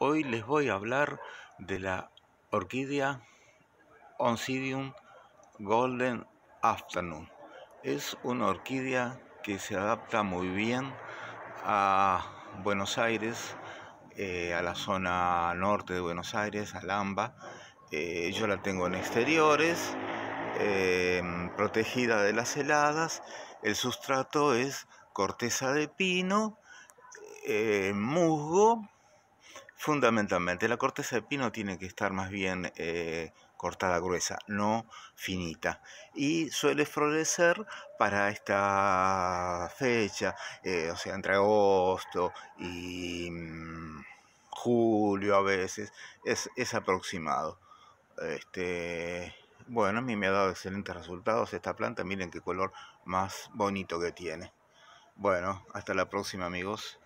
Hoy les voy a hablar de la orquídea Oncidium Golden Afternoon. Es una orquídea que se adapta muy bien a Buenos Aires, eh, a la zona norte de Buenos Aires, a Lamba. Eh, yo la tengo en exteriores, eh, protegida de las heladas. El sustrato es corteza de pino, musgo Fundamentalmente, la corteza de pino tiene que estar más bien eh, cortada gruesa, no finita. Y suele florecer para esta fecha, eh, o sea, entre agosto y mm, julio a veces, es, es aproximado. Este, bueno, a mí me ha dado excelentes resultados esta planta, miren qué color más bonito que tiene. Bueno, hasta la próxima amigos.